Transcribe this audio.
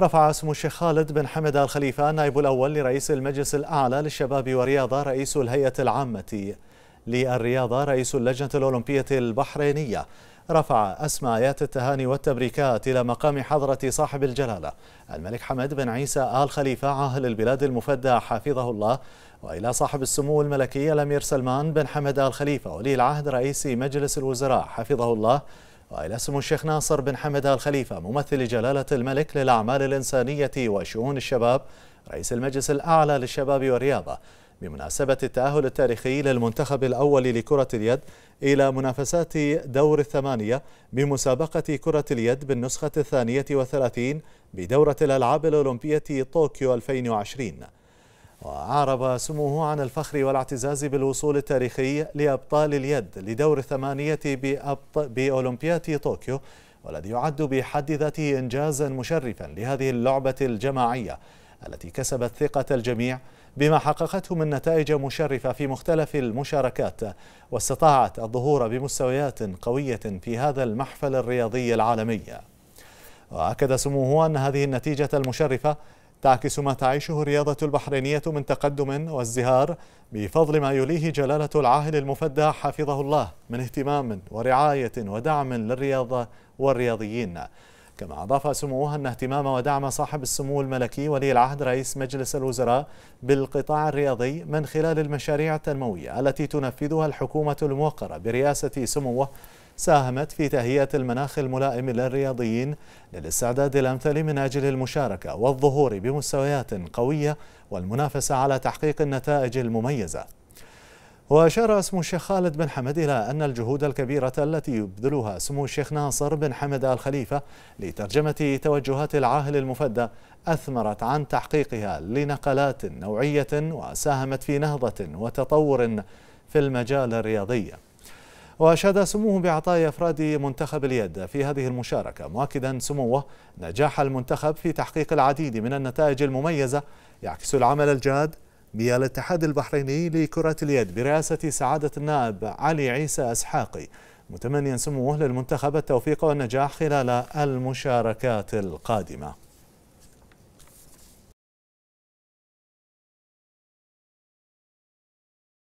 رفع سمو الشيخ خالد بن حمد آل خليفة النائب الأول لرئيس المجلس الأعلى للشباب والرياضة رئيس الهيئة العامة للرياضة رئيس اللجنة الأولمبية البحرينية. رفع أسمى آيات التهاني والتبريكات إلى مقام حضرة صاحب الجلالة. الملك حمد بن عيسى آل خليفة عاهل البلاد المفدى حفظه الله. وإلى صاحب السمو الملكي الأمير سلمان بن حمد آل خليفة ولي العهد رئيس مجلس الوزراء حفظه الله. وإلى سمو الشيخ ناصر بن حمد آل خليفة ممثل جلالة الملك للأعمال الإنسانية وشؤون الشباب رئيس المجلس الأعلى للشباب والرياضة بمناسبة التأهل التاريخي للمنتخب الأول لكرة اليد إلى منافسات دور الثمانية بمسابقة كرة اليد بالنسخة الثانية وثلاثين بدورة الألعاب الأولمبية طوكيو 2020 وأعرب سموه عن الفخر والاعتزاز بالوصول التاريخي لأبطال اليد لدور الثمانية بأولمبياد طوكيو والذي يعد بحد ذاته إنجازا مشرفا لهذه اللعبة الجماعية التي كسبت ثقة الجميع بما حققته من نتائج مشرفة في مختلف المشاركات واستطاعت الظهور بمستويات قوية في هذا المحفل الرياضي العالمي. وأكد سموه أن هذه النتيجة المشرفة تعكس ما تعيشه الرياضة البحرينية من تقدم وازدهار بفضل ما يليه جلالة العاهل المفدى حفظه الله من اهتمام ورعاية ودعم للرياضة والرياضيين. كما أضاف سموه أن اهتمام ودعم صاحب السمو الملكي ولي العهد رئيس مجلس الوزراء بالقطاع الرياضي من خلال المشاريع التنموية التي تنفذها الحكومة الموقرة برئاسة سموه ساهمت في تهيئة المناخ الملائم للرياضيين للاستعداد الأمثل من أجل المشاركة والظهور بمستويات قوية والمنافسة على تحقيق النتائج المميزة. وأشار سمو الشيخ خالد بن حمد إلى أن الجهود الكبيرة التي يبذلها سمو الشيخ ناصر بن حمد آل خليفة لترجمة توجهات العاهل المفدى أثمرت عن تحقيقها لنقلات نوعية وساهمت في نهضة وتطور في المجال الرياضي. وأشاد سموه بعطاء أفراد منتخب اليد في هذه المشاركة مؤكدا سموه نجاح المنتخب في تحقيق العديد من النتائج المميزة يعكس العمل الجاد بالاتحاد البحريني لكرة اليد برئاسة سعادة النائب علي عيسى أسحاقي. متمنيا سموه للمنتخب التوفيق والنجاح خلال المشاركات القادمة.